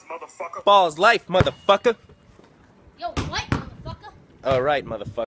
motherfucker. Balls life, motherfucker. Yo, what, motherfucker? All right, motherfucker.